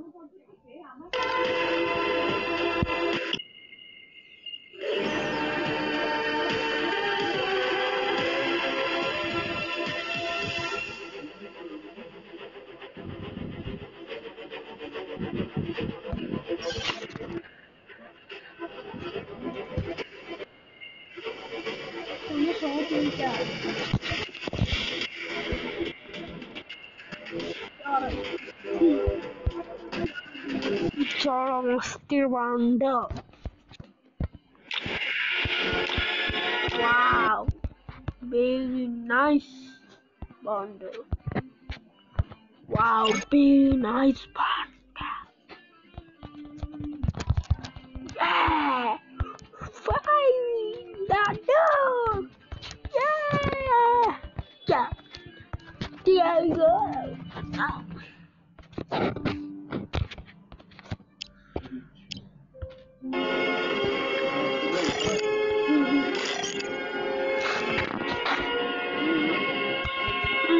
我们上去学呀，我们上。strong stirrup. Wow, very nice bundle. Wow, very nice bundle. Yeah, finally that dog. Yeah, yeah. Diego. Oh.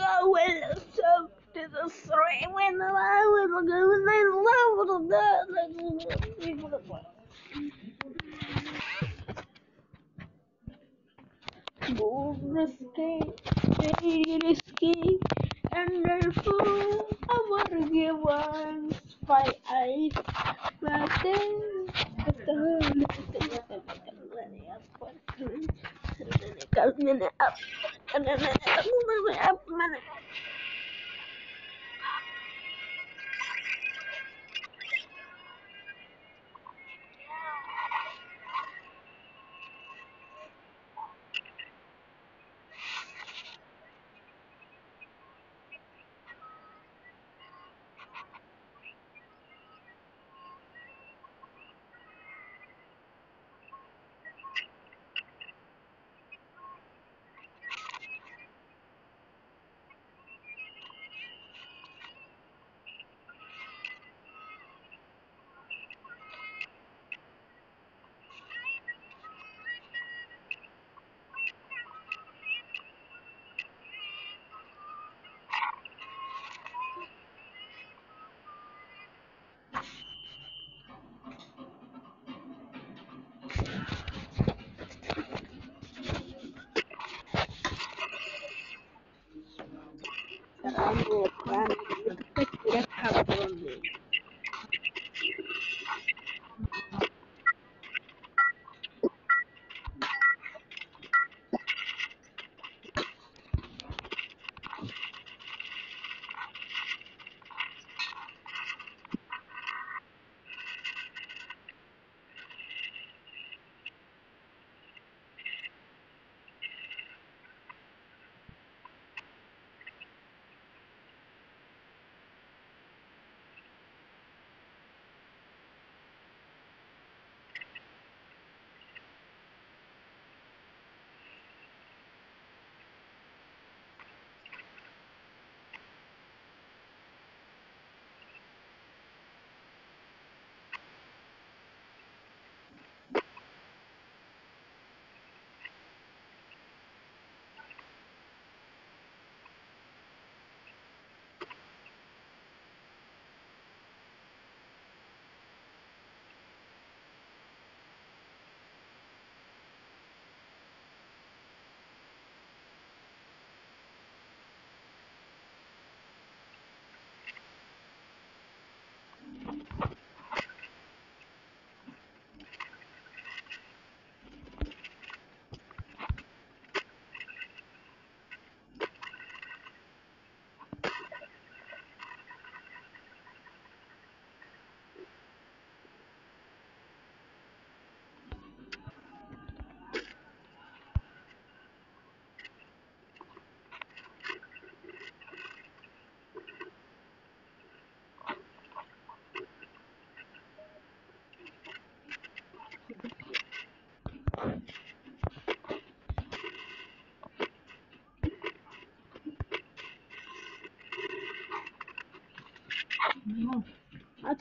I will so to the three when I will go and I love the Move risky, very risky, and therefore I want to give one fight eyes. But then, the minute up, and then minute up, أنا أنا وحب أنا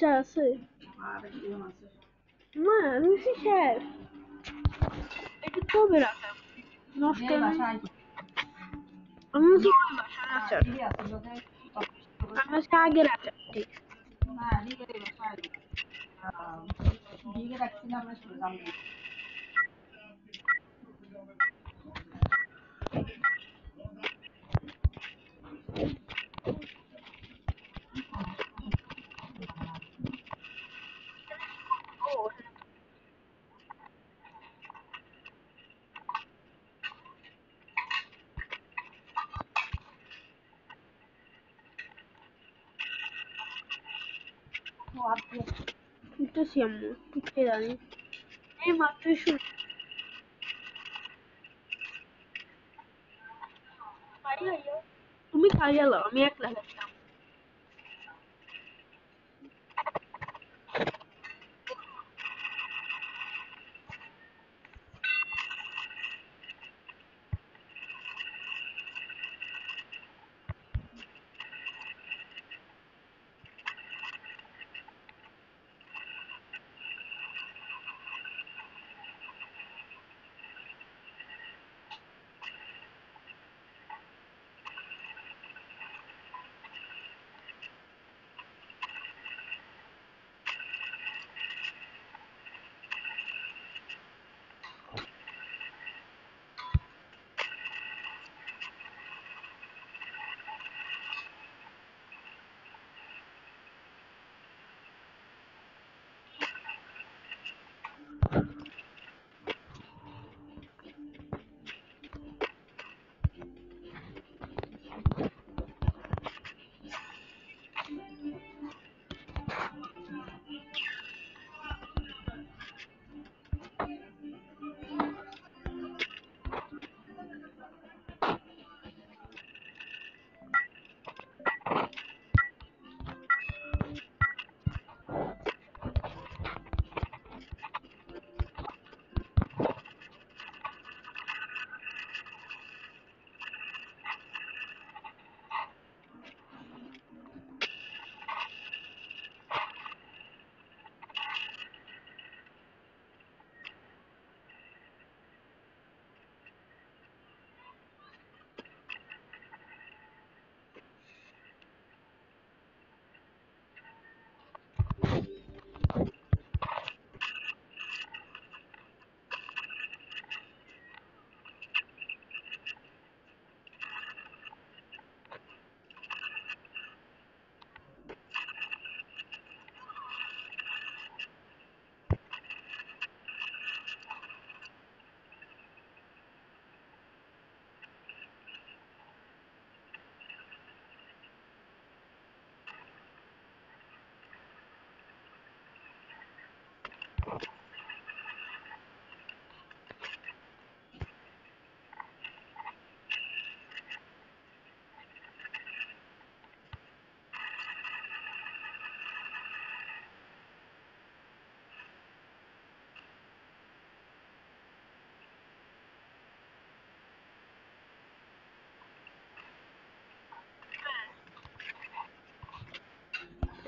cezası. Mano, esse chefe. Ele cobra. Nós não Vamos não Vamos ficar graça. Thank you. আমি তো ওই বাসার আচার দিদি আছে লোকে আমি আজকে আগে রাখা ঠিক না দিদি বাসায় দিদি রাখছি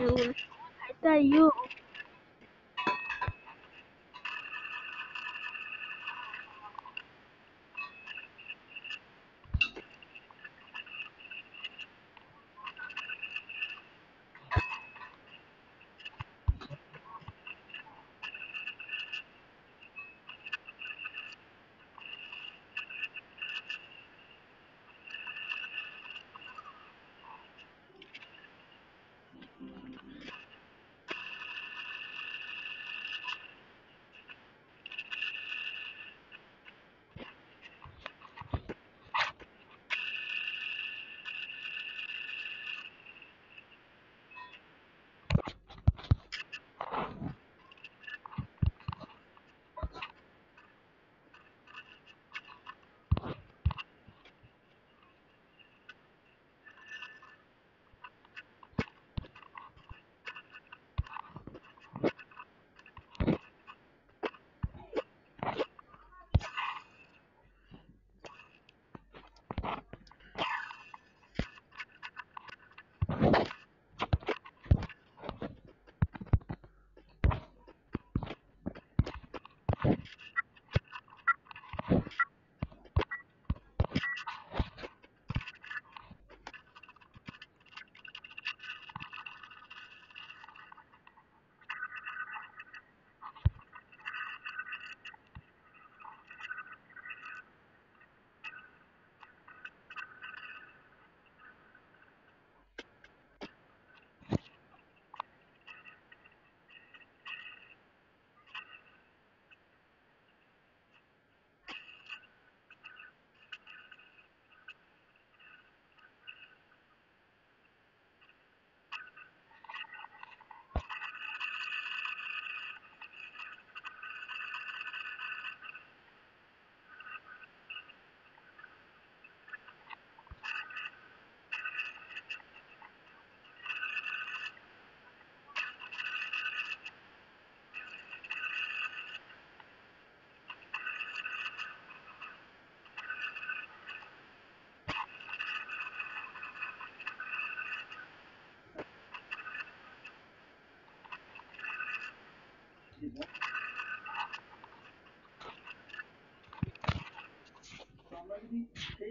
Urusan.